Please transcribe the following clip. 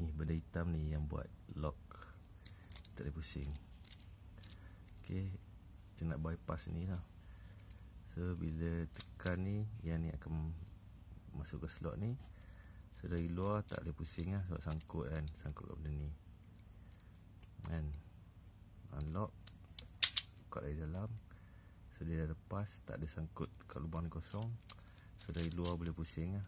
Ni benda hitam ni yang buat lock. Tak boleh pusing. Okay Kita nak bypass ni lah. So bila tekan ni Yang ni akan masuk ke slot ni. So dari luar tak boleh pusing lah Sebab sangkut kan Sangkut kat benda ni. Kan? Unlock. Buka dari dalam. So dia dah lepas Tak ada sangkut kat lubang ni kosong. So dari luar boleh pusing lah.